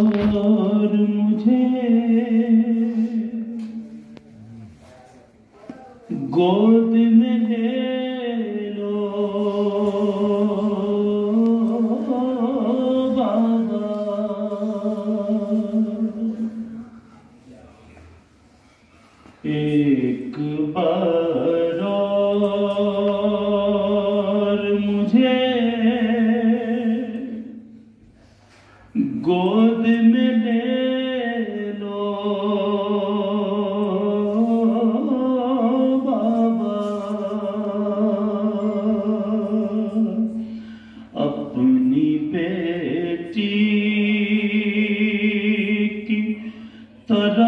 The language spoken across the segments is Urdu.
مجھے گود میں لے لو بابا ایک بار گود میں لے لو۔ بابا۔ اپنی بیٹی کی طرح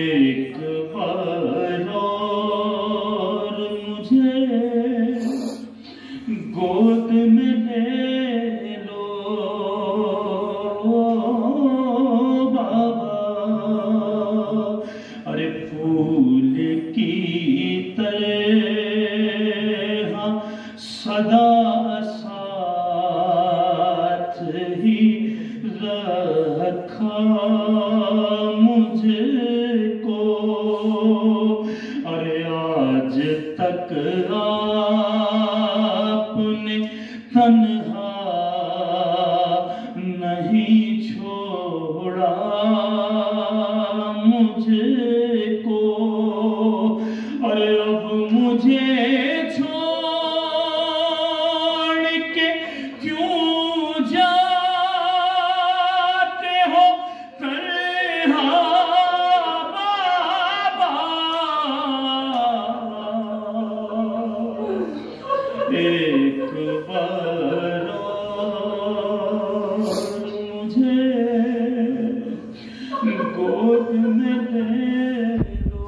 صدا ساتھ ہی رکھا مجھ کو ارے آج تک آپ نے تنہا نہیں چھوڑا مجھ کو ارے اب مجھے چھوڑ ایک بار مجھے گود میں لے لو